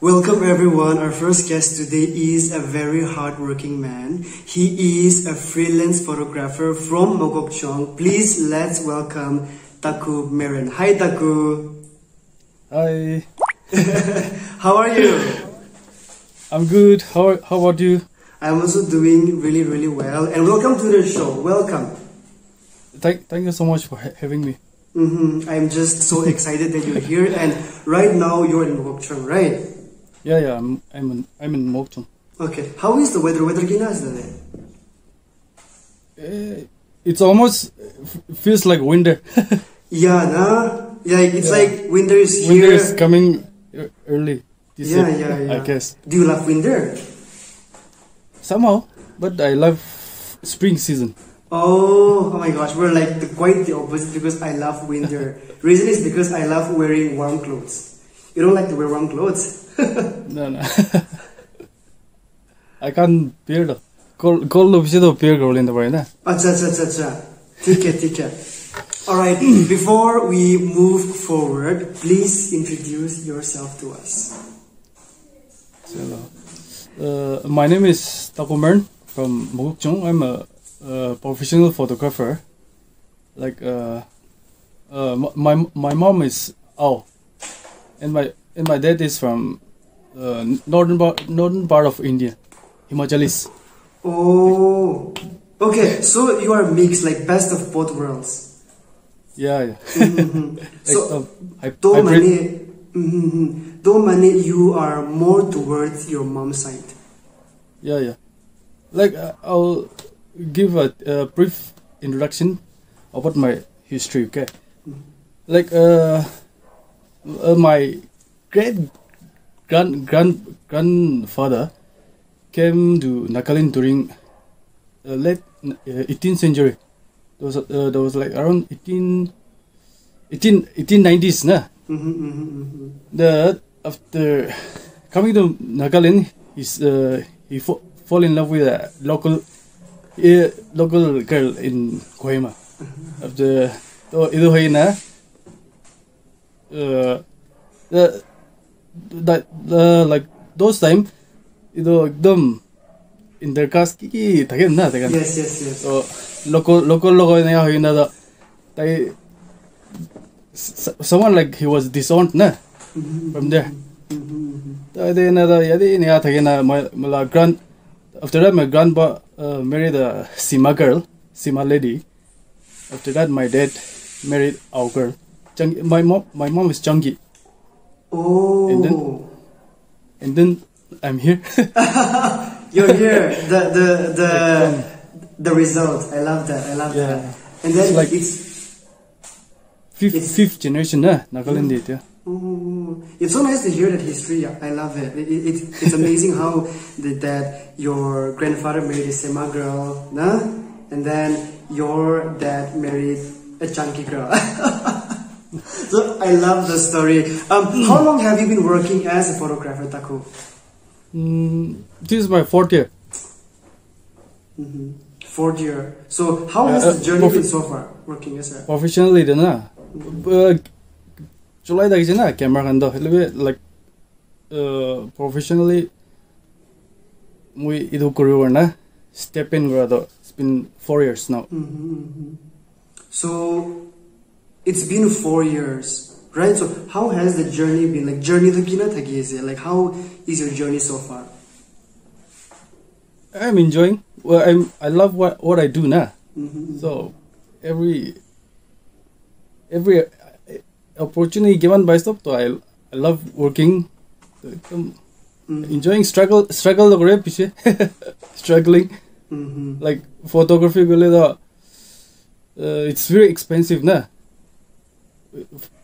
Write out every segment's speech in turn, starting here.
Welcome everyone. Our first guest today is a very hardworking man. He is a freelance photographer from Mokokchung. Please let's welcome Taku Meren. Hi Taku. Hi, How are you? I'm good. How, how about you? I'm also doing really really well and welcome to the show. Welcome. Thank, thank you so much for ha- having me. hmm I'm just so excited that you're here and right now you're in Mokokchung, right? Yeah, yeah, I'm, I'm in, I'm in Mokchung. Okay. How is the weather? Weather kina is there? Eh, It's almost feels like winter. Yeah, nah. Yeah, it's Yeah. like winter is here. winter is coming early. This yeah, year, yeah, yeah. I guess Do you love winter? somehow, but I love spring season. Oh, oh my gosh, we're like the, quite the opposite because I love winter. Reason is because I love wearing warm clothes. You don't like to wear warm clothes? no, no. I can't bear it. cold. Cold looks the beer in the way, na. Acha, acha, acha, acha. Tika, tika. All right. Before we move forward, please introduce yourself to us. Hello. uh, my name is Taku Meren from Mokokchung. I'm a uh professional photographer. Like uh, uh, my my mom is Ao, and my and my dad is from uh, northern part northern part of India, Himachalis. Oh, okay, so you are mixed, like best of both worlds. Yeah, yeah. Mhm. Like, so, though hybrid- many, mhm. though many, you are more towards your mom's side. Yeah, yeah. Like uh, I'll give a, a brief introduction about my history. Okay. Like uh, uh my great grand grand grandfather came to Nagaland during uh, late uh, 18th century. There was uh, there was like around 18 18 1890s, nah. Mhm, mhm, mhm. the after coming to Nagaland, he's uh, he fall in love with a local ये local girl in Kohima तो इधर है ना like those time इधर एकदम intercaste की yes, yes. ना थके local लोकल लोकल लोगों ने na da, ताई someone like he was disowned na from there. Tayo na da yadi niya thake na mala grant after that my grandpa uh, married a Sema girl, Sema lady. After that my dad married our girl. Changi, my mom my mom is Changi Oh, And then- and then I'm here. you're here. The the the the result. I love that. I love Yeah. that. And then It's like- it's fifth It's- fifth generation na Nagaland yeah. Oh, it's so nice to hear that history. I love it. it, it it's it's amazing how the, that your grandfather married a Sema girl, nah? and then your dad married a chunky girl. so I love the story. Um, how long have you been working as a photographer, Taku? Mm, this is my fourth year. Mm-hmm. Fourth year. So how has Uh, the journey uh, been so far working as a? Professionally then na. Uh, Dagi na camera kando. Hello like uh, professionally we idu career na step in grado. It's been four years now. Mhm, mhm. So it's been four years, right? So how has the journey been? Like journey to kina thagi ase? Like how is your journey so far? I'm enjoying. Well, I'm. I love what what I do now. Mhm. So every every opportunity কিমান পাইছ তো I I love working একদম enjoying struggle struggle নকৰে পিছে struggling like photography কৰিলে it's very expensive না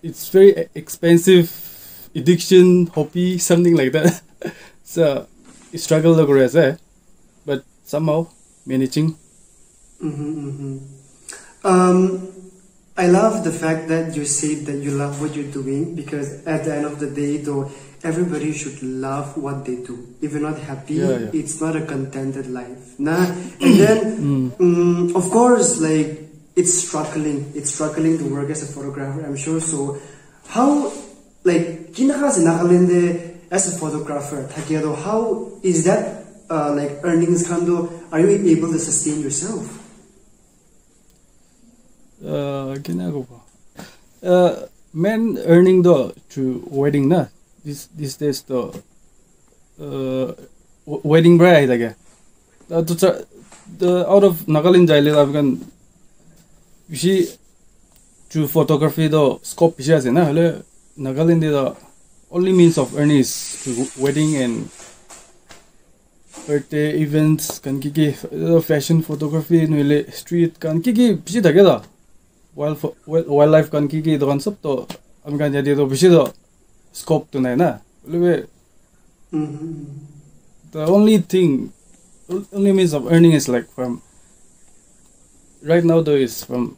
it's very expensive addiction hobby something like the struggle নকৰে আছে but somehow managing I love the fact that you said that you love what you're doing because at the end of the day, though, everybody should love what they do. If you're not happy, Yeah, yeah. it's not a contented life. Nah? And then, mm. mm, of course, like it's struggling. It's struggling to work as a photographer. I'm sure. So, how like kinaka nakalinde as a photographer takedo how is that uh, like earnings kando are you able to sustain yourself? Uh, ba? Uh, men earning the to wedding na this this days the uh, wedding bride again. Uh, to try, the out of Nagaland jaile I've gone see to photography the scope is yes na hele Nagaland the only means of earning is to wedding and birthday events kan ki ki uh, fashion photography nuile street kan ki ki bisi da wild wild- wildlife kan ki ki dokan sab to am kan jadi to bisi to scope to nai na le the only thing, only means of earning is like from, right now though is from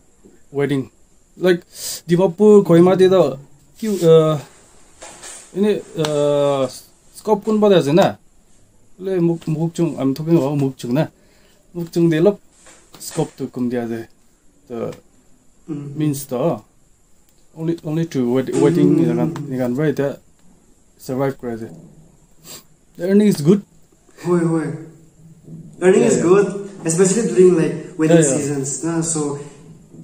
wedding. Like dimapur kohima ti da ki uh ini uh scope kun bada na. Le muk muk chung am i'm ba muk chung na. Mukchung de lop scope to kum dia de the means the only only to wed- wedding you can you can write that survive crazy the earning is good Hoi hoi. Earning Yeah, is yeah. good, especially during like wedding Yeah, seasons. nah, so,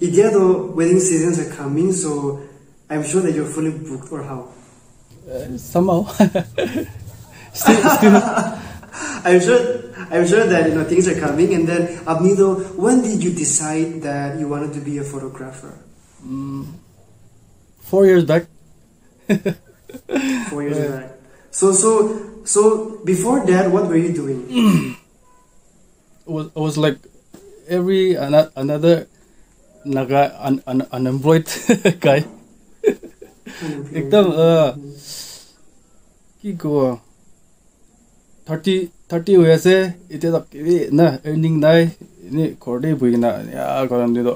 yeah, the wedding seasons are coming, so I'm sure that you're fully booked or how. uh, somehow still, still I'm sure, I'm sure that you know things are coming. And then Abnido, when did you decide that you wanted to be a photographer? Mm, four years back. four years yeah. back. So so so before that, what were you doing? it was was like every another naga un- un- unemployed guy. एकदम की को thirty হৈ আছে এতিয়া এই না এৰ্নিং নাই এনেই ঘৰতে বহি কিনা এয়া গৰম দিনত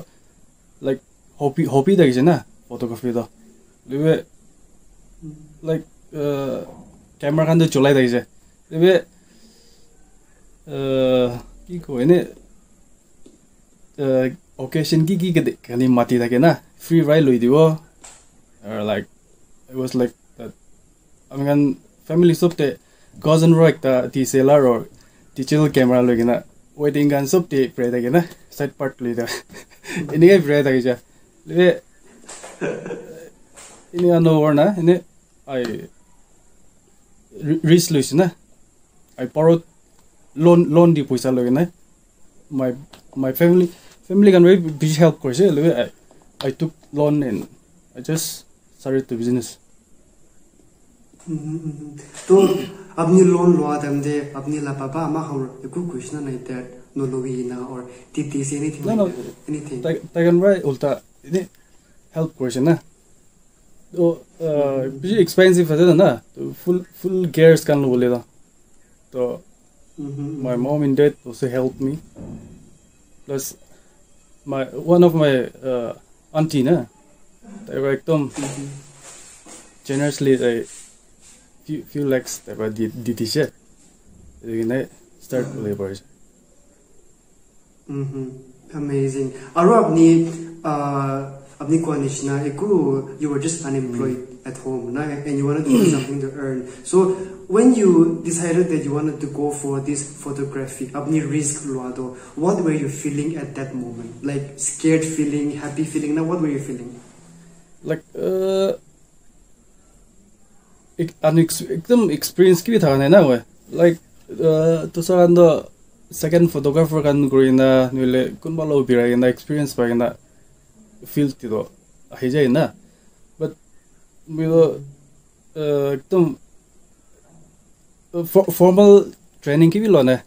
লাইক হবি হবি থাকিছে না ফটোগ্ৰাফীটো লিবে লাইক কেমেৰাখানটো চলাই থাকিছে লিবে কি কয় এনে অকেশ্যন কি কি খালি মাতি থাকে না ফ্ৰী ৰাই লৈ দিব like it was like that. I mean গজন রা টি সেলার ও ডিজিটাল ক্যামেরা লোক ওয়েডিং গান সব টি ফ্রাই থাকে না সাইড পার্ট লুই এনেকাই ফ্রাই থাকি যা এনে নোর না এনে আই রিস লইস না আই পরত লোন লোন দি পয়সা লোক না মাই মাই ফ্যামিলি ফ্যামিলি গান বেশি হেল্প করছে I took loan and I just সারি টু বিজনেস तो अपनी लोन लो दे अपनी ला पापा मा हम एको क्वेश्चन नहीं दैट नो लोवी ना और टीटी से anything No, no. Anything Ta- Tagan right ulta ini help question na. तो pretty expensive है ना तो full full gears kan lo बोले था तो my mom and dad also helped me plus my one of my uh, auntie na they were एकदम generously a few few legs about the the t-shirt you kita uh, start boleh boys mhm amazing aro apni uh, apni kwanish uh, na eku you were just unemployed mm. at home na and you wanted to do something to earn so when you decided that you wanted to go for this photography, abni risk luado, what were you feeling at that moment? Like scared feeling, happy feeling? Now, what were you feeling? Like uh, एकदम experience के था ना वे like तो sir अंदर second photographer kan gorina nule kunba lo biragina experience bagina feel ti do hijai na but we do एकदम formal training ki bi lo na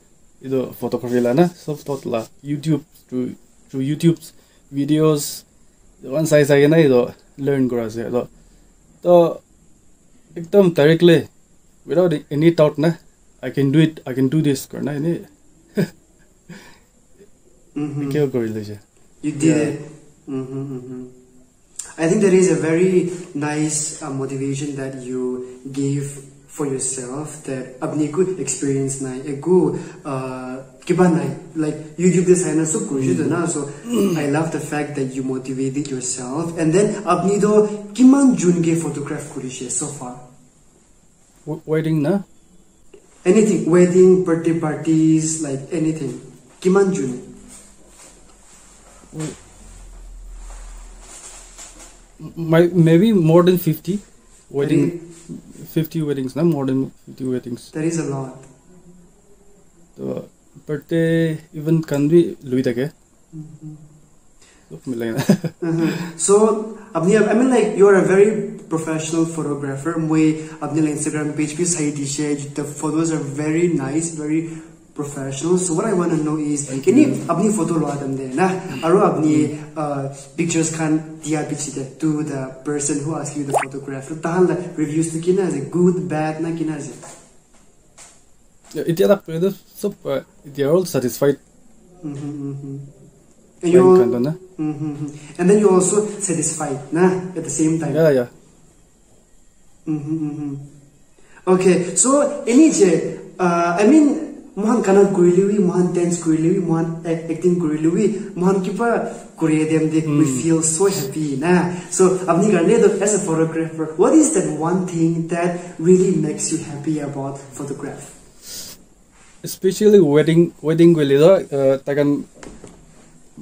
ido photography la na सब thought la youtube through through youtube's videos one size आगे ना इधर learn करा से तो तो एकदम directly without any thought ना I can do it I can do this करना है नहीं Mhm. क्या कर ले जे You did Yeah. it. hmm hmm I think that is a very nice uh, motivation that you gave for yourself that apni ku experience na egu uh kiba na like youtube this na so kuri na so i love the fact that you motivated yourself and then apni do kiman jun ge photograph kuri she so far W- wedding na? Anything. Wedding, birthday parties, like anything. Kiman June. Mm. My, maybe more than 50 wedding 50 weddings na more than 50 weddings that is a lot so, birthday, even can be lui ke? so i mean like you are a very Professional photographer. मुझे अपने Instagram page पे सही दिशे The photos are very nice, very professional. So what I want to know is, can you apni photo lo adam de na, aro abni uh, pictures kan diya pichite to the person who asked you the photograph. Tahan la reviews to kina is good, bad na kina is. Itya da so they are all satisfied. Mm-hmm, mm-hmm. And you mm-hmm, and then you also satisfied na at the same time. Yeah yeah. -hmm, -hmm. Okay, so any je, uh, I mean, man, cannot go kurilewi, Man, dance kurilewi, Man, acting kurilewi, mohan kipa kuriye dem de, we mm. feel so happy, na. So, apni karne as a photographer, what is that one thing that really makes you happy about photography? Especially wedding, wedding go do, uh, takan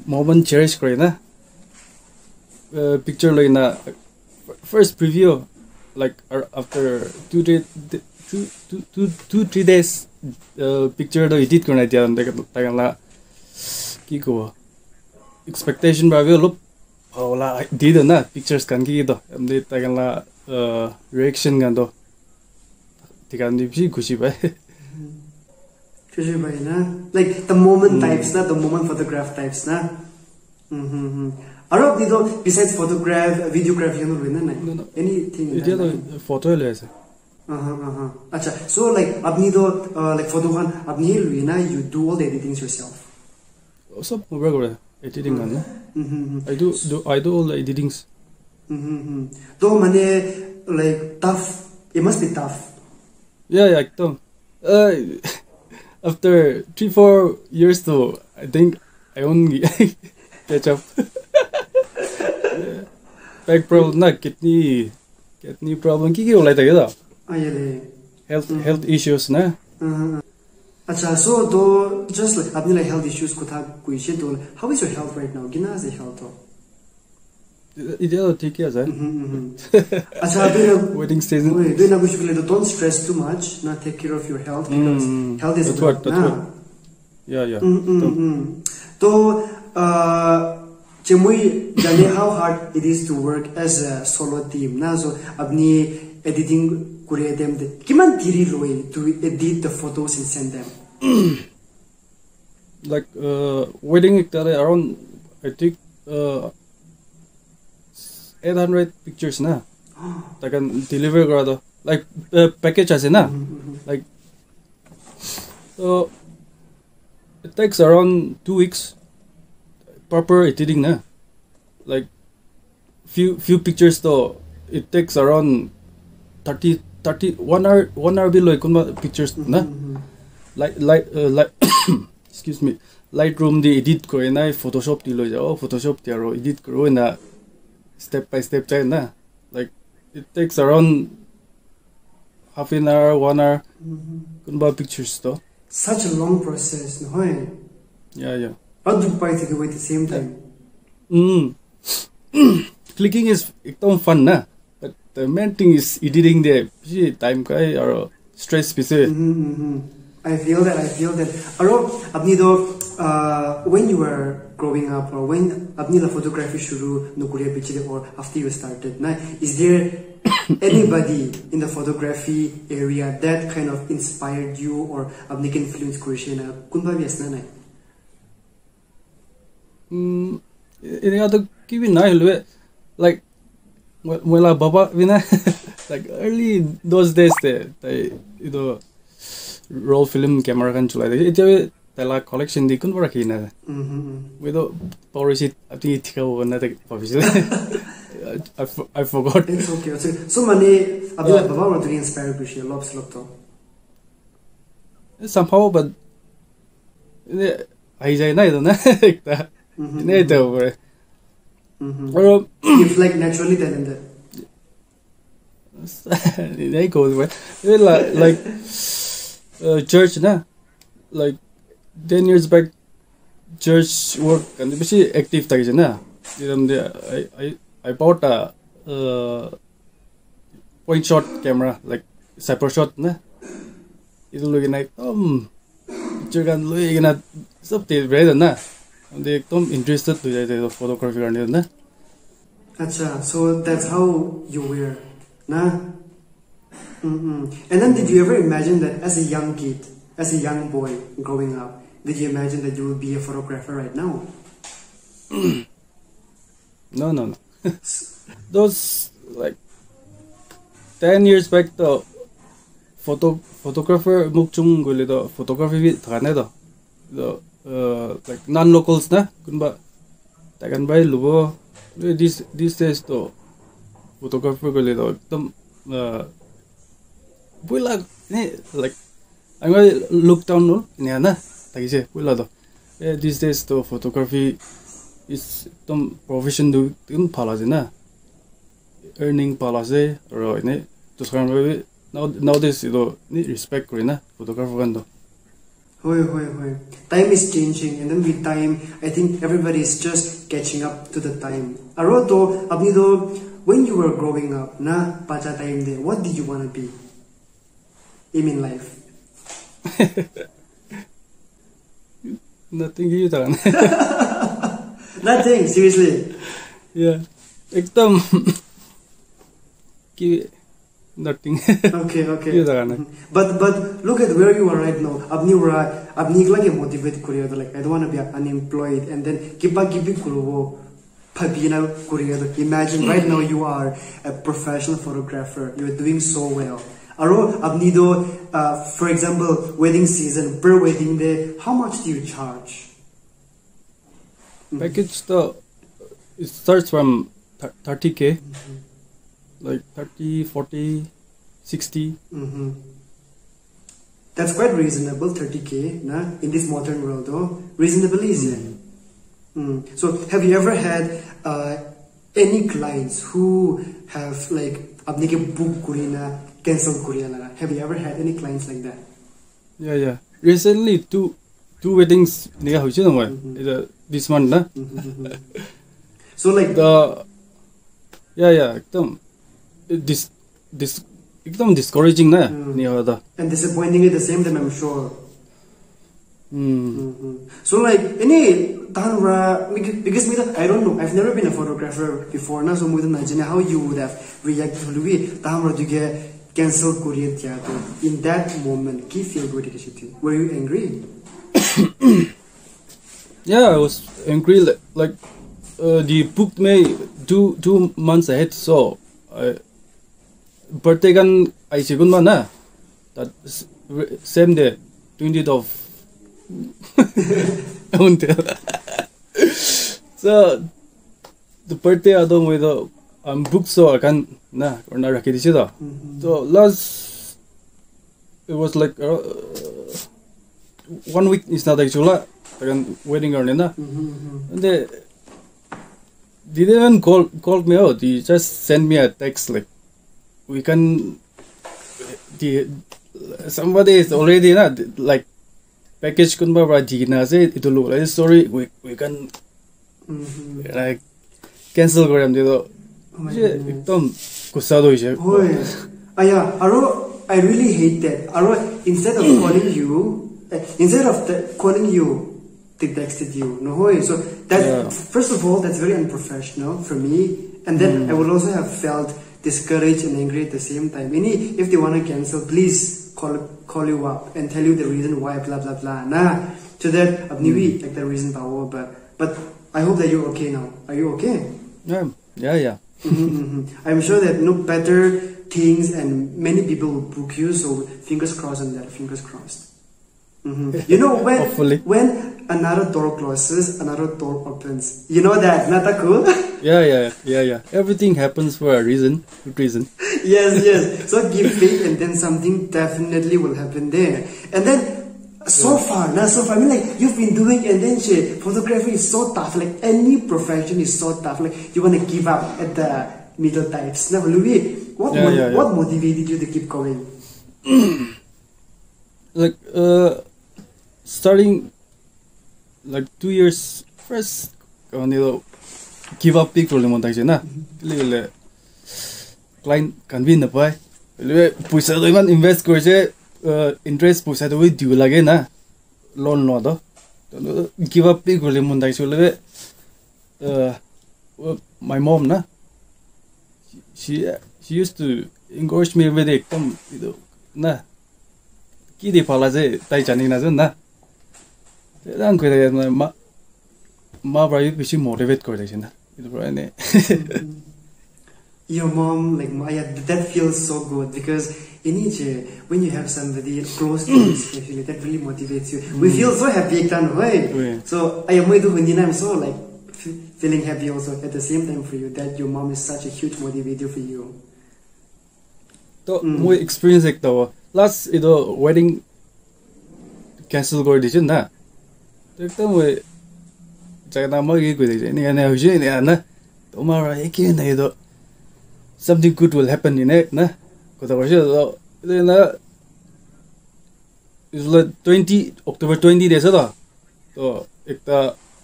moment cherish kore na. Uh, picture loy first preview, like after two day two two two two three days picture itu edit karena dia nanti katakan lah kiko expectation bahwa lo bahwa lah di itu nah pictures kan kiko nanti katakan lah reaction kan tuh tiga nanti sih khusi bay khusi bay nah like the moment types nah the moment photograph types nah আৰু আপুনি বিচাইজ photograph videography হ'ল হয়নে নাই anything এতিয়া ফটোৱে লৈ আছে আচ্ছা চ' লাইক আপুনি তো লাইক ফটোখন আপুনি লৈ নাই you do all editing self চব মোবাইল কৰে এডিটিং মানে I do I do all editings তো মানে like tough E must be tough yeah yeah একদম আফটাৰ থ্ৰী ফ'ৰ ইয়েৰ্ছ তো I think I on catch up back problem ना कितनी कितनी प्रॉब्लम की की होला था क्या आयले हेल्थ हेल्थ इश्यूज ना अच्छा सो दो जस्ट लाइक अपने लाइक हेल्थ इश्यूज को था कोई शे तो how is your health right now कितना इज हेल्थ तो इधर तो ठीक है सर अच्छा अभी ना वेडिंग सीजन अभी ना कुछ बोले तो डोंट स्ट्रेस टू मच ना take care of your health because health is what yeah yeah तो Chemui jane how hard it is to work as a solo team. Now, so abni editing kure them de. Kiman diri loin to edit the photos and send them. like uh, wedding iktare around I think uh, 800 pictures na. can deliver garada. Like uh, package ase na. Mm-hmm, mm-hmm. Like so it takes around two weeks proper editing na. Like few few pictures to it takes around 30 30 one hour one hour below kunba pictures mm-hmm. na. Like like uh, like excuse me lightroom di edit ko, na photoshop di loi jao photoshop di aro edit ko, na step by step chai na. Like it takes around half an hour one hour mm-hmm. kunba pictures to. Such a long process no yeah yeah. अद्भुत पाइसक्यो at the same time clicking is एकदम fun ना. But the main thing is editing दे पछि time काय और stress पछि mm-hmm, mm-hmm. I feel that, I feel that. Aro, apni do, uh, when you were growing up or when apni la photography shuru nukuriya pichile or after you started, na, is there anybody in the photography area that kind of inspired you or apni influence kurishe na, kunba asna na? 음 이래야도 기비 나일웨 like when la baba vina like early those days the they you know roll film camera kan chula de it the la collection dikun pora ki na mhm we do policy i think it go na the obviously I, I forgot. It's okay it's okay. so many abla baba were really inspired by she loves lot to somehow but I say na ido na नहीं तो बड़े और like naturally then and there that goes well like, uh, church na? Like 10 years back church work and बेसी active था कि I bought a uh, point shot camera like super shot na? Itu lagi naik um picture kan lu lagi na सब तेज रहे ना अन्त एकदम interested हो जाए थे फोटोग्राफी गर्ने ना Acha, so that's how you were, nah? Mm-mm. And then, did you ever imagine that as a young kid, as a young boy growing up, did you imagine that you would be a photographer right now? No, no, no. Those like ten years back the photo photographer mukchung gole the photography bi thane the the uh, like non locals না কোনোবা তাকান by ল'ব দিছ দিছ photographer কৰিলে তো একদম পইলা এনে লাইক আমি হ'ল এনে না থাকিছে ব্ৰইলাৰটো এ দিছ ষ্টেজটো ফটোগ্ৰাফি ইজ একদম প্ৰফেশ্যনটো একদম ভাল আছে না এৰ্নিং ভাল আছে আৰু এনেই দোচাৰ বাবে নাও নাও এইটো এনে ৰেচপেক্ট কৰি না ফটোগ্ৰাফাৰ কাৰণেতো Hoi, hoi, hoi. Time is changing, and then with time, I think everybody is just catching up to the time. Aro to, abni to, when you were growing up, na pacha time de, what did you want to be? Aim in life. nothing gitu kan Nothing, seriously. yeah एकदम कि nothing Okay, okay. But but look at where you are right now. Abni wara abni like motivate Korea like I don't want to be unemployed and then kipa kipi kuruwo pabina Korea imagine right now you are a professional photographer. You're doing so well. Aro abni do uh, for example wedding season per wedding day how much do you charge? package the it starts from 30k like 30 40 60 mm-hmm. that's quite reasonable 30k na in this modern world though. Reasonable is. mm-hmm. mm. so have you ever had uh, any clients who have like apnike book kuri na cancel kuri have you ever had any clients like that? Yeah yeah. Recently two two weddings nega hoise mm-hmm. this month na mm-hmm, mm-hmm, so like the yeah yeah this this एकदम discouraging ना Mm. नहीं होता and disappointing at the same time, I'm sure. Hmm Mhm. So like any tanra because because me I don't know I've never been a photographer before na so mudan imagine how you would have reacted to Louis tanra to get cancel Korean theater in that moment ki feel good ke city were you angry yeah I was angry like, like uh, they booked me two two months ahead so I birthday kan I second man na that same day 20th of I so the birthday I don't with the I'm booked so I can na or na rakhi disi da. Mhm. So last it was like uh, one week is not actually like wedding or na. Mhm, And they didn't even call call me out. They just sent me a text like we can the somebody is already not like package kunba ba jina se itu lu like sorry we we can mm-hmm. like cancel koram dido oh ekdom gussa doise hoy oh, aya aro i really hate that. Aro instead of calling you eh, instead of the, calling you they texted you. No hoy so that yeah. first of all that's very unprofessional for me. And then mm. i would also have felt discouraged and angry at the same time. Any, if they want to cancel, please call call you up and tell you the reason why. Blah blah blah. Nah. So that abniwi like the reason power. But but I hope that you're okay now. Are you okay? yeah yeah yeah Mhm, mhm. I'm sure that no better things and many people will book you. So fingers crossed on that. Fingers crossed. Mhm. You know when Hopefully. when another door closes, another door opens. You know that, not that cool? Yeah, yeah, yeah, yeah. Everything happens for a reason, good reason. yes, yes. So give faith and then something definitely will happen there. And then so far, now so far, I mean like you've been doing and then shit, photography is so tough, like any profession is so tough, like you wanna give up at the middle types. Now Louis, what Yeah, mo- yeah, yeah. what motivated you to keep going? Like, uh, starting like two years first kawan itu give up pick problem tak sih nah le le client kan win apa le puasa tu iman invest kau je interest puasa tu dia lagi na loan lah tu tu give up pick problem tak sih le my mom na she she used to encourage me every day come itu na kita pala je tak jadi na tu na 난 그래 마 마바이 비시 모티베이트 거래 진짜 이거 그러네 your mom like my that feels so good because in each uh, when you have somebody close to you mm. especially that really motivates you. We feel so happy can way so i am with you i'm so like feeling happy also at the same time for you that your mom is such a huge motivator for you. to mo mm. experience ek to last ido wedding cancel go decision na Tomorrow something good will happen in it. Na có tao chứ đó đây is 20 October 20 đấy sao to, एक त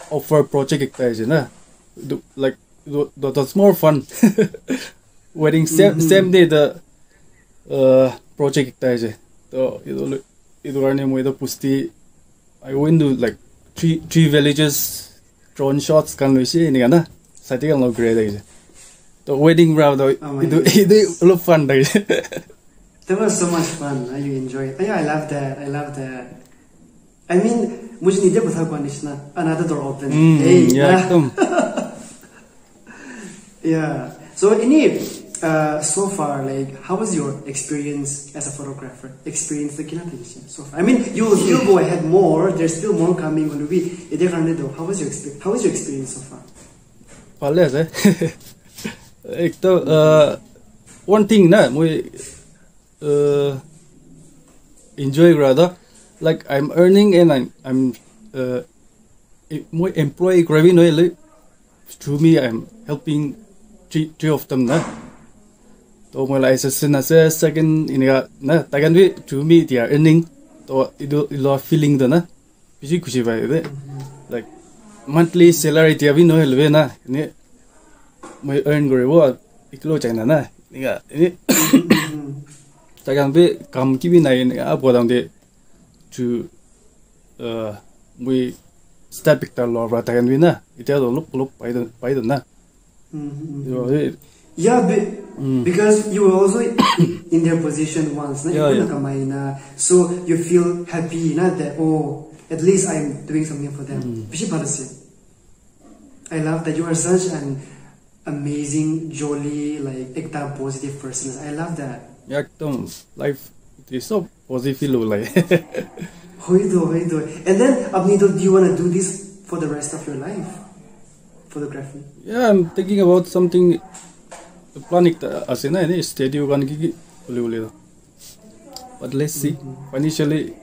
offer project एक त है ना like that's more fun. Wedding same mm-hmm. same day the uh, project एक त है तो इधर इधर ने मुझे तो I went to like three three villages drone shots kan lu si ni kana sa ti kan lo gre da the wedding round do it it lo fun da that was so much fun. I you enjoy it. Oh, yeah i love that i love that i mean mujhe ni de bata ko nishna another door open. Mm, hey yeah yeah. so in it Uh, so far, like, how was your experience as a photographer? Experience the Kinatalisha so far. I mean, you'll still go ahead more. There's still more coming on the week. How was your experience? How was your experience so far? पाले है एक तो one thing न म enjoy गर the like I am earning and I I am म employ ग्रेभी नोइ through me I am helping three three of them न to mo lai sa sin as second in ga na ta gan wi to me the earning. To ido lo feeling da na biji kushi ba de like monthly salary the we no helve na ni mo earn gore wo iklo chaina na ni ga ni ta gan bi kam ki bi na yin a bo dang de to uh we step back the law ra ta gan wi na it do look look by the by the na Yeah, mm. because you were also in their position once, na yeah, yeah. nakamay na. So you feel happy, na that oh, at least I'm doing something for them. Mm. I love that you are such an amazing, jolly, like ekta positive person. I love that. Yeah, don't life. is so positive, do, do. And then, Abnito, do you wanna do this for the rest of your life? Photography. Yeah, I'm thinking about something Planic as in any steady one gig. But let's see. Mm-hmm. Financially,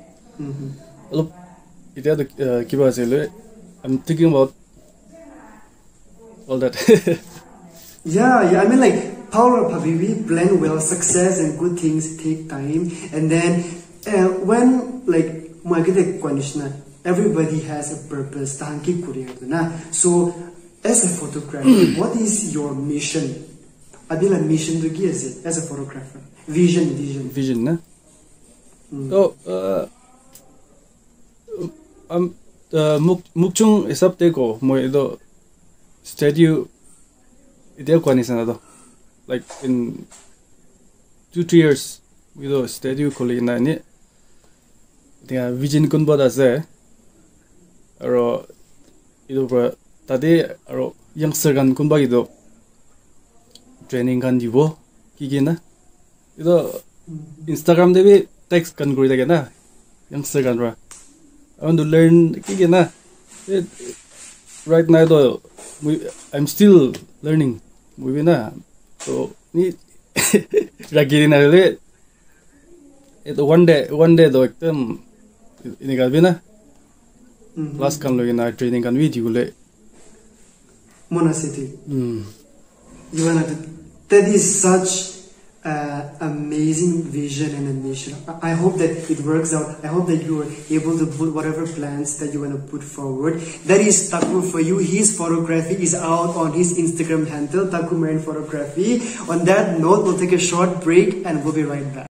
look, it had the Kiba I'm thinking about all that. yeah, yeah. I mean, like power of Habibi plan well. Success and good things take time. And then uh, when like market conditioner, everybody has a purpose. So as a photographer, what is your mission? Adila mission give it as a photographer. Vision, vision. vision na Mm. so uh, um uh, muk mukchung hisab te ko mo ido studio ide ko ni sana do like in two three years ido studio kholi na ni dia vision kun bod ase aro ido pra tade aro youngster gan kun ba ido training কাৰণ দিব কি কি না এইটো Instagram দেৱে text কাৰণ কৰি থাকে না ইনষ্টাগ্ৰাম পৰা আৰু দুলেন কি কি না এই ৰাইট নাইতো আই এম ষ্টিল লাৰ্ণিং বুজি না তো নি ৰাখি দিন এইটো ওৱান ডে ওৱান ডে তো একদম এনেকুৱা হবি না ক্লাছ কাৰণ লৈ না ট্ৰেইনিং কাৰণ বি দিবলৈ মন আছে that is such uh, amazing vision and a mission. I I hope that it works out. I hope that you are able to put whatever plans that you want to put forward. That is Taku for you. His photography is out on his Instagram handle, Taku Meren Photography. On that note, we'll take a short break and we'll be right back.